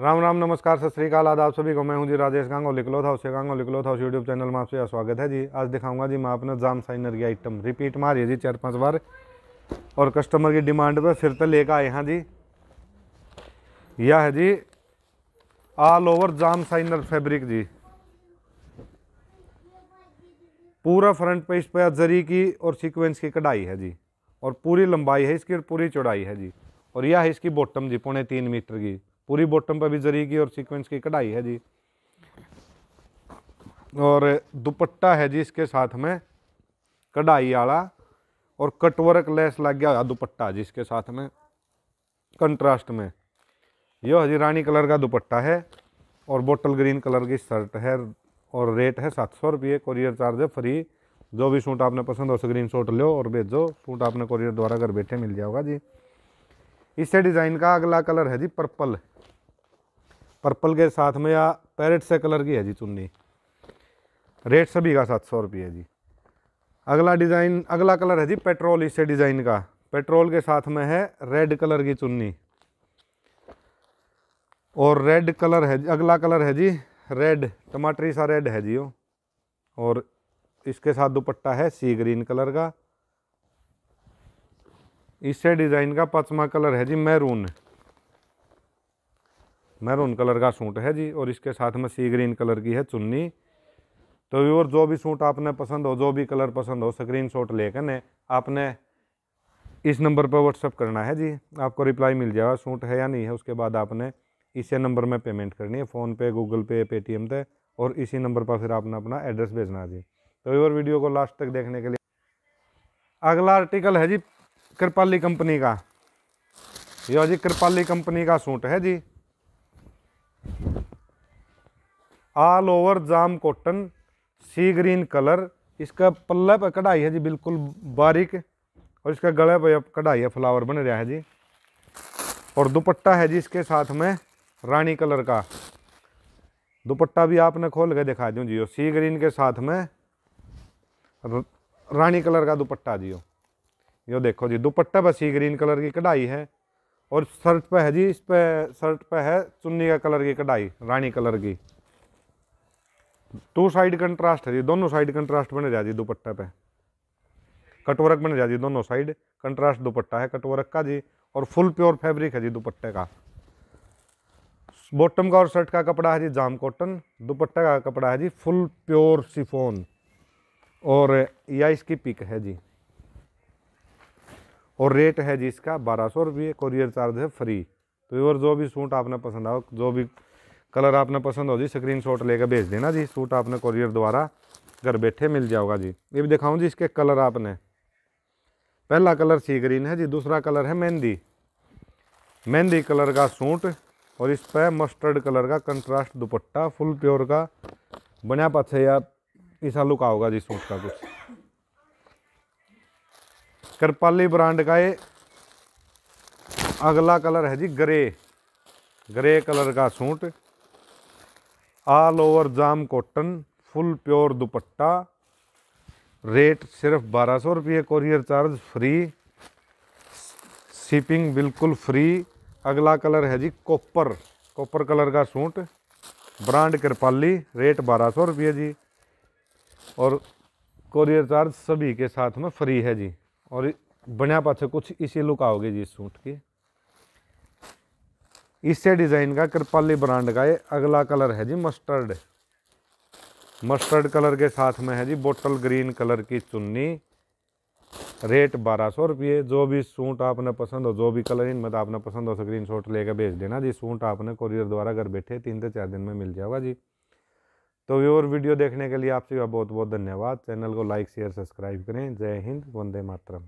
राम राम, नमस्कार, सत श्रीकाल आदाब सभी को। मैं हूँ जी राजेश गांगो लिखलो था उससे गांगो लिखलो था उस यूट्यूब चैनल में आपसे स्वागत है जी। आज दिखाऊँगा जी मैं अपने जाम साइनर की आइटम रिपीट मारिए जी चार पाँच बार। और कस्टमर की डिमांड पर फिर तो लेकर आए हैं जी। यह है जी ऑल ओवर जाम साइनर फैब्रिक जी। पूरा फ्रंट पे इस पर जरी की और सीक्वेंस की कढ़ाई है जी। और पूरी लंबाई है इसकी और पूरी चौड़ाई है जी। और यह है इसकी बॉटम जी, पौने तीन मीटर की। पूरी बॉटम पर भी जरी की और सीक्वेंस की कढ़ाई है जी। और दुपट्टा है जी इसके साथ में, कढ़ाई वाला, और कटवर्क लेस लग गया दुपट्टा जी इसके साथ में। कंट्रास्ट में यह जी रानी कलर का दुपट्टा है, और बोटल ग्रीन कलर की शर्ट है, और रेट है सात सौ रुपये। कोरियर चार्ज है फ्री जो भी सूट आपने पसंद हो स्क्रीन शॉट लो और भेजो। सूट आपने कोरियर द्वारा घर बैठे मिल जाएगा जी। इससे डिज़ाइन का अगला कलर है जी पर्पल। पर्पल के साथ में या पैरेट से कलर की है जी चुन्नी। रेट सभी का सात सौ रुपये है जी। अगला डिज़ाइन, अगला कलर है जी पेट्रोल, इसे डिज़ाइन का। पेट्रोल के साथ में है रेड कलर की चुन्नी। और रेड कलर है, अगला कलर है जी रेड, टमाटरी सा रेड है जी वो। और इसके साथ दुपट्टा है सी ग्रीन कलर का। इससे डिज़ाइन का पचमा कलर है जी मैरून। मैरून कलर का सूट है जी, और इसके साथ में सी ग्रीन कलर की है चुन्नी। तो व्यूअर, जो भी सूट आपने पसंद हो, जो भी कलर पसंद हो स्क्रीन शॉट लेकर ने आपने इस नंबर पर व्हाट्सअप करना है जी। आपको रिप्लाई मिल जाएगा सूट है या नहीं है, उसके बाद आपने इसी नंबर में पेमेंट करनी है, फ़ोन पे, गूगल पे, पेटीएम पे, और इसी नंबर पर फिर आपने अपना एड्रेस भेजना है जी। तो व्यूअर, वीडियो को लास्ट तक देखने के लिए। अगला आर्टिकल है जी कृपाली कंपनी का यह जी कृपाली कंपनी का सूट है जी ऑल ओवर जाम कॉटन सी ग्रीन कलर इसका पल्ले पर कढ़ाई है जी बिल्कुल बारीक और इसका गले पर कढ़ाई है फ्लावर बन रहा है जी और दुपट्टा है जी इसके साथ में रानी कलर का दुपट्टा भी आपने खोल के दिखा दूँ जियो सी ग्रीन के साथ में रानी कलर का दुपट्टा जियो यो देखो जी, दुपट्टा पर सी ग्रीन कलर की कढ़ाई है और शर्ट पे है जी, इस पे शर्ट पे है चुन्नी का कलर की कढ़ाई, रानी कलर की। टू साइड कंट्रास्ट है जी, दोनों साइड कंट्रास्ट बने जा जी दुपट्टे पे। कटवर्क बने जा जी दोनों साइड, कंट्रास्ट दुपट्टा है कटवर्क का जी, और फुल प्योर फैब्रिक है जी दुपट्टे का। बॉटम का और शर्ट का कपड़ा है जी जाम कॉटन, दुपट्टा का कपड़ा है जी फुल प्योर सिफोन। और या इसकी पिक है जी। और रेट है जी इसका बारह सौ रुपये कोरियर चार्ज है फ्री तो और जो भी सूट आपने पसंद आओ, जो भी कलर आपने पसंद हो जी स्क्रीन शॉट लेकर भेज देना जी सूट आपने कोरियर द्वारा घर बैठे मिल जाओगा जी। ये भी दिखाऊँ जी इसके कलर आपने। पहला कलर सी ग्रीन है जी, दूसरा कलर है मेहंदी। मेहंदी कलर का सूट और इस पर मस्टर्ड कलर का कंट्रास्ट दुपट्टा फुल प्योर का बना पाछे या ऐसा लुका होगा जी सूट का कुछ। कृपाली ब्रांड का ये अगला कलर है जी ग्रे ग्रे कलर का सूट ऑल ओवर जाम कॉटन फुल प्योर दुपट्टा रेट सिर्फ़ बारह सौ रुपये कोरियर चार्ज फ्री शिपिंग बिल्कुल फ्री अगला कलर है जी कॉपर कॉपर कलर का सूट ब्रांड कृपाली रेट बारह सौ रुपये जी और कोरियर चार्ज सभी के साथ में फ्री है जी और बढ़िया पाछे कुछ इसी लुक आओगे जी इस सूट की। इससे डिज़ाइन का कृपाली ब्रांड का ये अगला कलर है जी मस्टर्ड। मस्टर्ड कलर के साथ में है जी बोटल ग्रीन कलर की चुन्नी। रेट बारह सौ रुपये। जो भी सूट आपने पसंद हो, जो भी कलर इनमें आपने पसंद हो स्क्रीन शॉट लेकर भेज देना जी। सूट आपने कोरियर द्वारा घर बैठे तीन से चार दिन में मिल जाएगा जी। तो और वीडियो देखने के लिए आपसे बहुत बहुत धन्यवाद। चैनल को लाइक, शेयर, सब्सक्राइब करें। जय हिंद, वंदे मातरम।